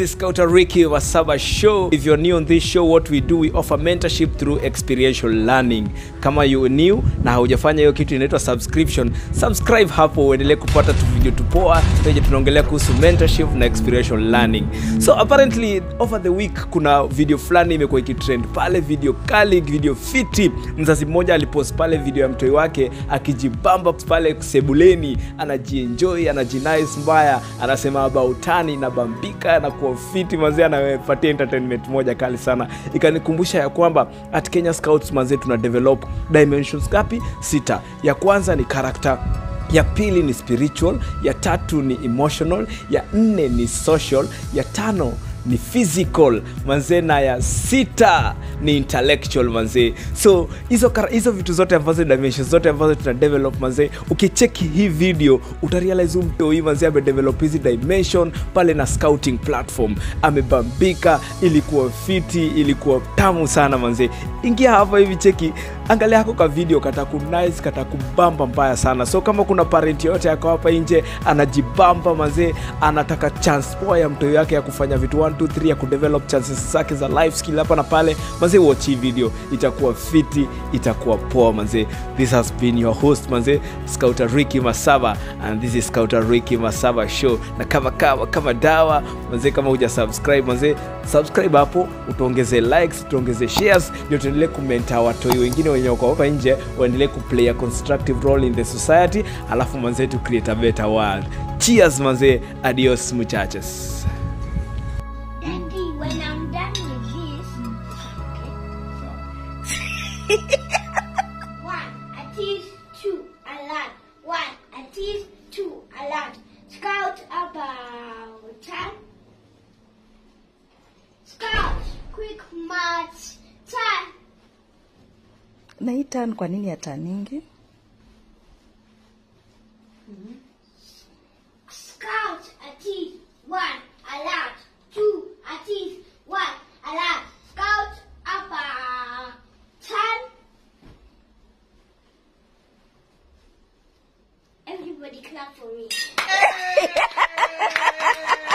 is Scouter Ricky Wasaba Show. If you're new on this show, what we do, we offer mentorship through experiential learning. Kama you new na haujafanya hiyo kitu inaitwa subscription, subscribe hapo uendelee kupata tu video tupoa penye tunaongelea kuhusu mentorship na experiential learning. So apparently over the week kuna video fulani imekuwa ikitrend pale, video kali, video fiti. Mzazi mmoja alipost pale video ya mtoi wake akijibamba pale sebuleni, anajienjoy, anajinice mbaya, anasema abautani na bambika na kuwa fiti mazee, anapatia entertainment moja kali sana. Ikanikumbusha ya kwamba at Kenya Scouts mazee tuna develop dimensions ngapi? Sita. Ya kwanza ni character ya pili ni spiritual ya tatu ni emotional ya nne ni social ya tano ni physical manzee na ya sita ni intellectual manzee so hizo hizo vitu zote ambazo dimensions zote ambazo tuna develop manzee ukicheki hii video utarealize mtoi manzee amedevelop hizi dimension pale na scouting platform. Amebambika ilikuwa fiti ilikuwa tamu sana manzee ingia hapa hivi cheki angalia hako ka video katakunais katakubamba mbaya sana. So kama kuna parent yote yako hapa nje anajibamba mazee anataka chance poa ya mtoi wake ya kufanya vitu 1 2 3 ya kudevelop chances zake za life skill hapa na pale. Mazee watch hii video. Itakuwa fiti itakuwa poa mazee this has been your host mazee scouter Ricky Masaba. And this is scouter Ricky Masaba show. Na kama kama kama dawa mazee kama huja subscribe mazee subscribe hapo utuongeze likes utaongeze shares ndio tuendelee kumenta watoi wengine wenye uko hapa nje waendelee kuplay a constructive role in the society alafu manzee to create a better world cheers manzee adios muchachos. Scout. Scout, quick march. Na hii tan kwa nini hataningi Scout, a tease, one, a lot. Two, a tease, one, a lot. Scout about time. Everybody clap for me.